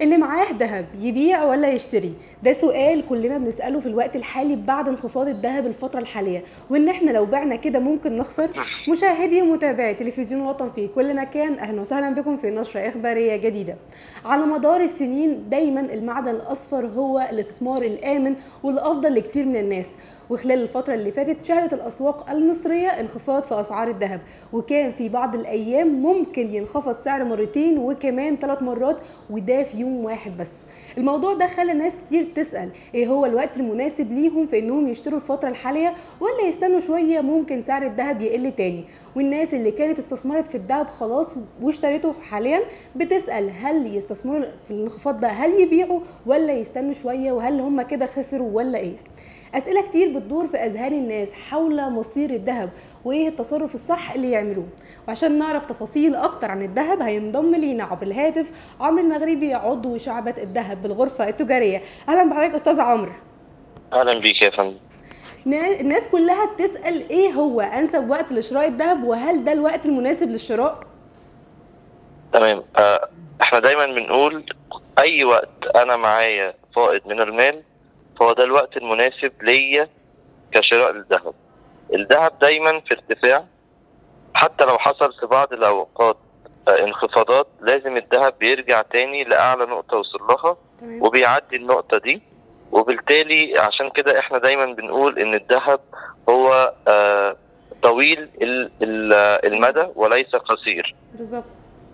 اللي معاه ذهب يبيع ولا يشتري؟ ده سؤال كلنا بنسأله في الوقت الحالي بعد انخفاض الذهب الفترة الحالية. وإن إحنا لو بعنا كده ممكن نخسر. مشاهدي ومتابعي تلفزيون الوطن في كل مكان أهلا وسهلا بكم في نشرة إخبارية جديدة. على مدار السنين دايما المعدن الأصفر هو الاستثمار الآمن والأفضل لكتير من الناس. وخلال الفترة اللي فاتت شهدت الأسواق المصرية انخفاض في أسعار الذهب وكان في بعض الأيام ممكن ينخفض سعر مرتين وكمان ثلاث مرات وده في يوم واحد بس. الموضوع ده خلى ناس كتير تسأل إيه هو الوقت المناسب ليهم في إنهم يشتروا الفترة الحالية ولا يستنوا شوية ممكن سعر الذهب يقل تاني؟ والناس اللي كانت استثمرت في الذهب خلاص واشتريته حاليا بتسأل هل يستثمروا في الانخفاض ده هل يبيعوا ولا يستنوا شوية وهل هم كده خسروا ولا إيه؟ أسئلة كتير بتدور في أذهان الناس حول مصير الذهب وإيه التصرف الصح اللي يعملوه. وعشان نعرف تفاصيل أكتر عن الذهب هينضم لينا عبر الهاتف عمرو المغربي عضو شعبة الذهب بالغرفة التجارية. أهلا بحضرتك أستاذ عمرو. أهلا بيك يا فندم. الناس كلها بتسأل إيه هو أنسب وقت لشراء الذهب وهل ده الوقت المناسب للشراء؟ تمام. آه، إحنا دايما بنقول أي وقت أنا معايا فائض من المال فهو ده الوقت المناسب ليا كشراء الذهب الذهب دايما في ارتفاع حتى لو حصل في بعض الأوقات آه، انخفاضات لازم الذهب بيرجع تاني لأعلى نقطة وصل لها وبيعدي النقطة دي. وبالتالي عشان كده إحنا دايما بنقول إن الذهب هو آه، طويل ال- ال- المدى وليس قصير. بالظبط.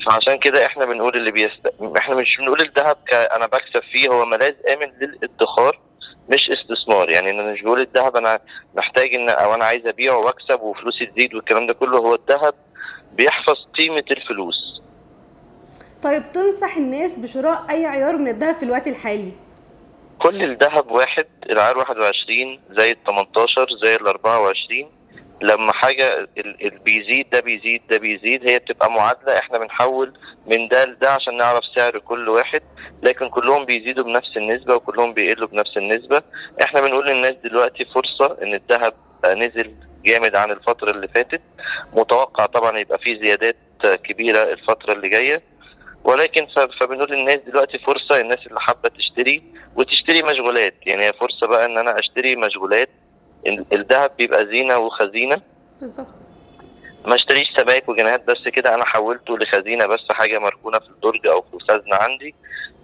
فعشان كده إحنا بنقول اللي بيست... إحنا مش بنقول الذهب ك... أنا بكسب فيه هو ملاذ آمن للادخار مش استثمار. يعني أنا مش بقول الذهب أنا محتاج إن أو أنا عايز أبيعه وأكسب وفلوسي تزيد والكلام ده كله. هو الذهب بيحفظ قيمة الفلوس. طيب تنصح الناس بشراء أي عيار من الذهب في الوقت الحالي؟ كل الذهب واحد العيار 21 زي ال 18 زي ال 24 لما ال- بيزيد ده بيزيد ده بيزيد هي بتبقى معادلة. إحنا بنحول من ده لده عشان نعرف سعر كل واحد لكن كلهم بيزيدوا بنفس النسبة وكلهم بيقلوا بنفس النسبة. إحنا بنقول للناس دلوقتي فرصة إن الذهب نزل جامد عن الفترة اللي فاتت. متوقع طبعا يبقى فيه زيادات كبيرة الفترة اللي جاية. ولكن فبنقول للناس دلوقتي فرصة الناس اللي حابة تشتري وتشتري مشغولات. يعني هي فرصة بقى إن أنا أشتري مشغولات. ال- الذهب بيبقى زينة وخزينة. بالظبط. ما اشتريش سبائك وجنيهات بس كده أنا حولته لخزينة بس حاجة مركونة في الدرج أو في خزنة عندي.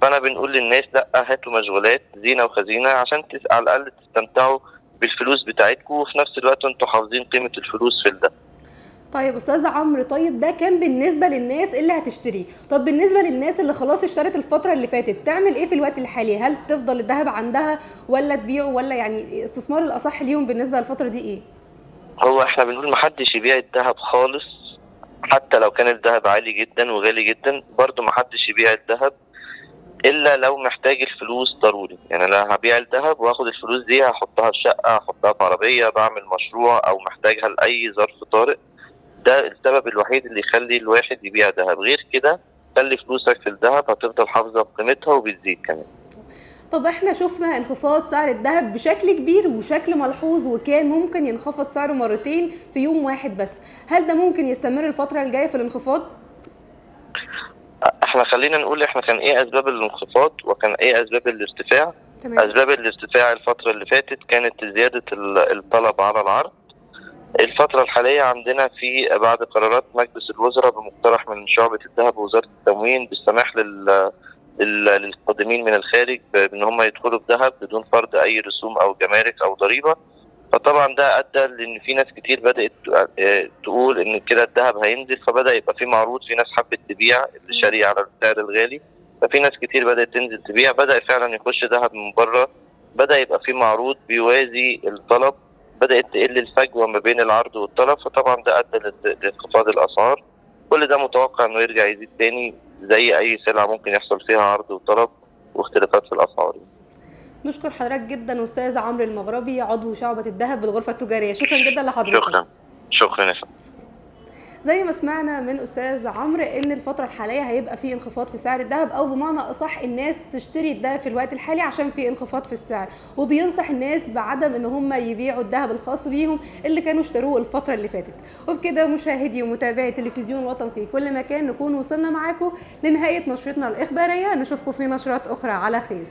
فأنا بنقول للناس لأ هاتوا مشغولات زينة وخزينة عشان تس... على الأقل تستمتعوا بالفلوس بتاعتكم وفي نفس الوقت أنتوا حافظين قيمة الفلوس في الده. طيب أستاذ عمرو طيب ده كان بالنسبة للناس اللي هتشتري طب بالنسبة للناس اللي خلاص اشترت الفترة اللي فاتت تعمل إيه في الوقت الحالي؟ هل تفضل الذهب عندها ولا تبيعه ولا يعني استثمار الأصح ليهم بالنسبة للفترة دي إيه؟ هو إحنا بنقول محدش يبيع الذهب خالص حتى لو كان الذهب عالي جدا وغالي جدا برضه محدش يبيع الذهب إلا لو محتاج الفلوس ضروري. يعني أنا هبيع الذهب وآخد الفلوس دي هحطها في شقة هحطها في عربية بعمل مشروع أو محتاجها لأي ظرف طارئ. ده السبب الوحيد اللي يخلي الواحد يبيع ذهب. غير كده خلي فلوسك في الذهب هتفضل حافظة بقيمتها وبتزيد كمان. طب إحنا شفنا انخفاض سعر الذهب بشكل كبير وشكل ملحوظ وكان ممكن ينخفض سعره مرتين في يوم واحد بس. هل ده ممكن يستمر الفترة الجاية في الانخفاض؟ إحنا خلينا نقول إحنا كان إيه اسباب الانخفاض وكان إيه اسباب الارتفاع تمام. أسباب الارتفاع الفترة اللي فاتت كانت زيادة ال- الطلب على العرض. الفترة الحالية عندنا في بعد قرارات مجلس الوزراء بمقترح من شعبة الذهب ووزارة التموين بالسماح لل- للقادمين من الخارج بإن هم يدخلوا بذهب بدون فرض أي رسوم أو جمارك أو ضريبة. فطبعا ده أدى لأن في ناس كتير بدأت آه، تقول إن كده الذهب هينزل فبدأ يبقى في معروض في ناس حبت تبيع اللي شاري على السعر الغالي ففي ناس كتير بدأت تنزل تبيع بدأ فعلا يخش ذهب من بره بدأ يبقى في معروض بيوازي الطلب بدأت تقل الفجوة ما بين العرض والطلب فطبعا ده أدى لانخفاض الأسعار. كل ده متوقع إنه يرجع يزيد تاني زي أي سلعة ممكن يحصل فيها عرض وطلب واختلافات في الأسعار. نشكر حضرتك جدا أستاذ عمرو المغربي عضو شعبة الذهب بالغرفة التجارية. شكرا جدا لحضرتك. شكرا. شكرا يا فندم. زي ما سمعنا من أستاذ عمرو إن الفترة الحالية هيبقى في انخفاض في سعر الذهب أو بمعنى أصح الناس تشتري الذهب في الوقت الحالي عشان في انخفاض في السعر. وبينصح الناس بعدم إن هم يبيعوا الذهب الخاص بيهم اللي كانوا اشتروه الفترة اللي فاتت. وبكده مشاهدي ومتابعي تلفزيون الوطن في كل مكان نكون وصلنا معاكم لنهاية نشرتنا الإخبارية. نشوفكم في نشرات أخرى. على خير.